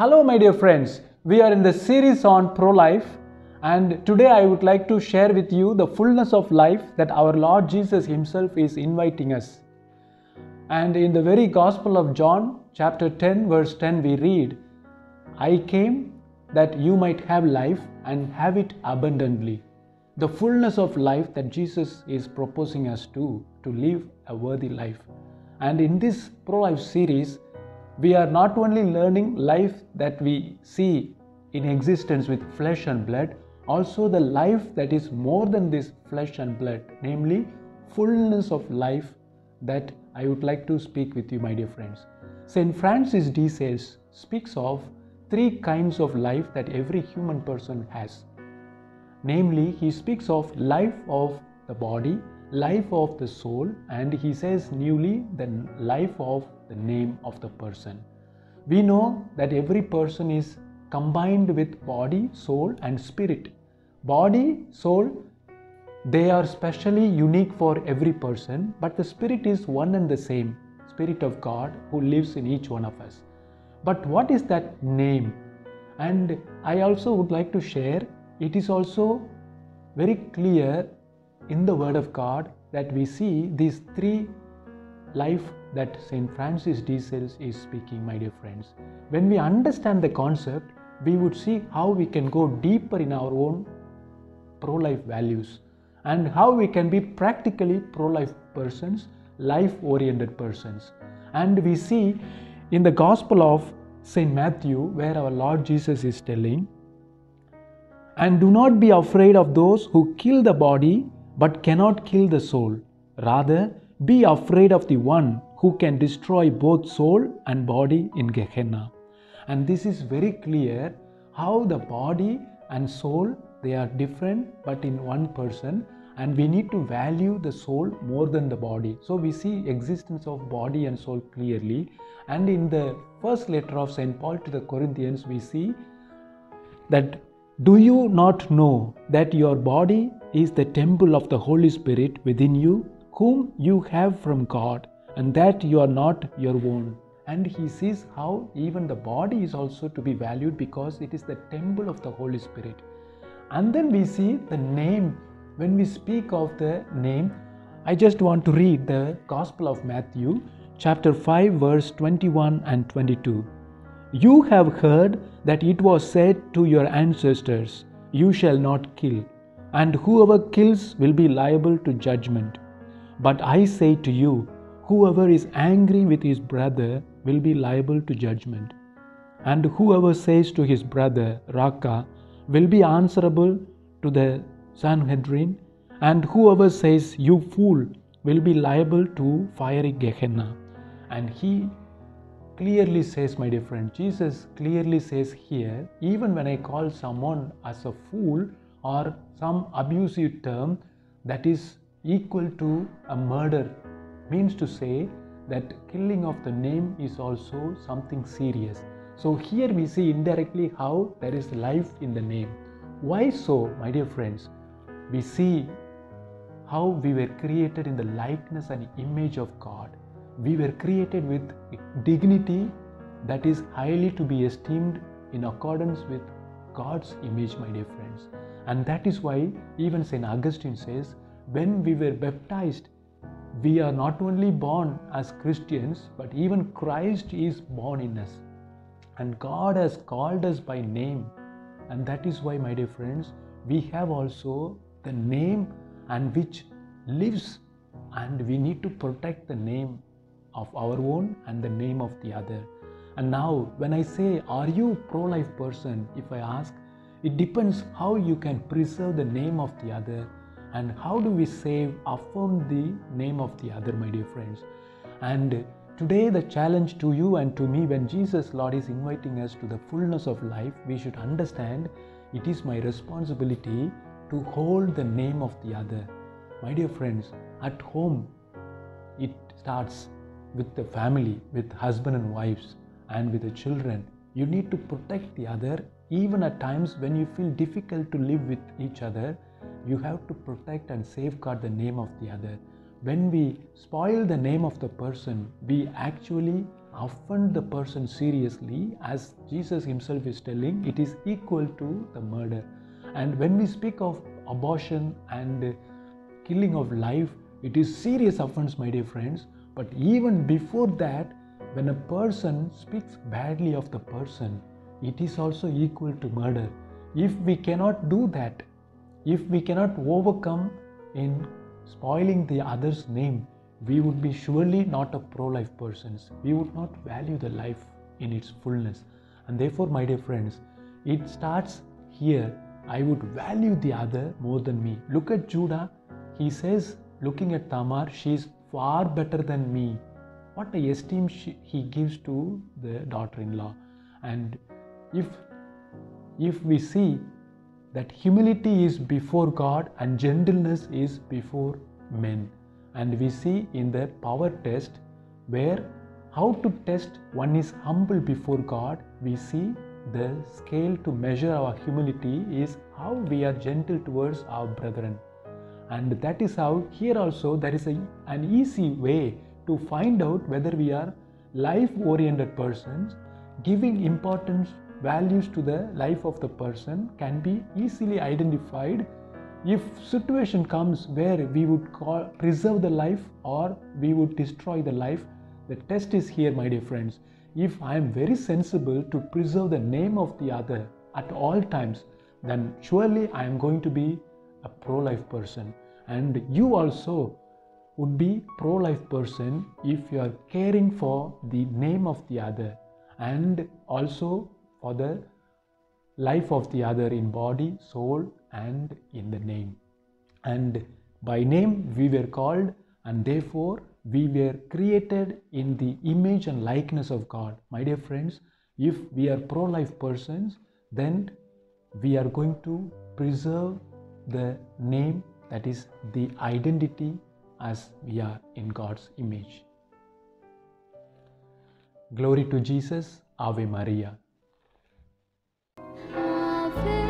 Hello, my dear friends. We are in the series on pro life, and today I would like to share with you the fullness of life that our Lord Jesus Himself is inviting us. And in the very Gospel of John, chapter 10, verse 10, we read, I came that you might have life and have it abundantly. The fullness of life that Jesus is proposing us to, to live a worthy life. And in this pro life series, we are not only learning life that we see in existence with flesh and blood, also the life that is more than this flesh and blood, namely fullness of life that I would like to speak with you, my dear friends. St. Francis de Sales speaks of three kinds of life that every human person has. Namely, he speaks of life of the body, life of the soul, and he says newly the life of the name of the person. We know that every person is combined with body, soul, and spirit. Body, soul, they are specially unique for every person, but the spirit is one and the same Spirit of God who lives in each one of us. But what is that name? And I also would like to share it is also very clear in the Word of God that we see these three life that St. Francis de Sales is speaking, my dear friends. When we understand the concept, we would see how we can go deeper in our own pro life values and how we can be practically pro life persons, life oriented persons. And we see in the Gospel of St. Matthew, where our Lord Jesus is telling, and do not be afraid of those who kill the body but cannot kill the soul. Rather, be afraid of the one who can destroy both soul and body in Gehenna. And this is very clear how the body and soul they are different but in one person. And we need to value the soul more than the body. So we see existence of body and soul clearly. And in the first letter of st paul to the corinthians we see that do you not know that your body is the temple of the holy spirit within you whom you have from god and that you are not your own and he sees how even the body is also to be valued because it is the temple of the holy spirit and then we see the name when we speak of the name, I just want to read the Gospel of Matthew, chapter 5, verse 21 and 22. You have heard that it was said to your ancestors, You shall not kill, and whoever kills will be liable to judgment. But I say to you, whoever is angry with his brother will be liable to judgment. And whoever says to his brother, Raca, will be answerable to the Sanhedrin, and whoever says, You fool, will be liable to fiery Gehenna. And he clearly says, my dear friend, Jesus clearly says here, even when I call someone as a fool or some abusive term that is equal to a murder, means to say that killing of the name is also something serious. So here we see indirectly how there is life in the name. Why so, my dear friends? We see how we were created in the likeness and image of God. We were created with dignity that is highly to be esteemed in accordance with God's image, my dear friends. And that is why even St. Augustine says, when we were baptized, we are not only born as Christians, but even Christ is born in us. And God has called us by name. And that is why, my dear friends, we have also the name and which lives and we need to protect the name of our own and the name of the other and now when i say are you pro life person if i ask it depends how you can preserve the name of the other and how do we save affirm the name of the other my dear friends and today the challenge to you and to me when jesus lord is inviting us to the fullness of life we should understand it is my responsibility to hold the name of the other. My dear friends, at home, it starts with the family, with husband and wives, and with the children. You need to protect the other, even at times when you feel difficult to live with each other. You have to protect and safeguard the name of the other. When we spoil the name of the person, we actually offend the person seriously, as Jesus himself is telling, it is equal to the murder. And when we speak of abortion and killing of life, it is serious offense, my dear friends. But even before that, when a person speaks badly of the person, it is also equal to murder. If we cannot do that, if we cannot overcome in spoiling the other's name, we would be surely not a pro life persons. We would not value the life in its fullness. And therefore, my dear friends, it starts here. I would value the other more than me. Look at Judah. He says, looking at Tamar, she is far better than me. What a esteem she, he gives to the daughter in law. And if if we see that humility is before God and gentleness is before men. And we see in the power test where how to test one is humble before God, we see the scale to measure our humility is how we are gentle towards our brethren. And that is how here also there is a, an easy way to find out whether we are life oriented persons, giving importance values to the life of the person can be easily identified if situation comes where we would call, preserve the life or we would destroy the life. The test is here my dear friends. If i am very sensible to preserve the name of the other at all times then surely i am going to be a pro life person. And you also would be pro life person if you are caring for the name of the other. And also for the life of the other in body, soul, and in the name. And by name we were called, and therefore we were created in the image and likeness of God. My dear friends, if we are pro life persons, then we are going to preserve the name that is the identity as we are in God's image. Glory to Jesus, Ave Maria feel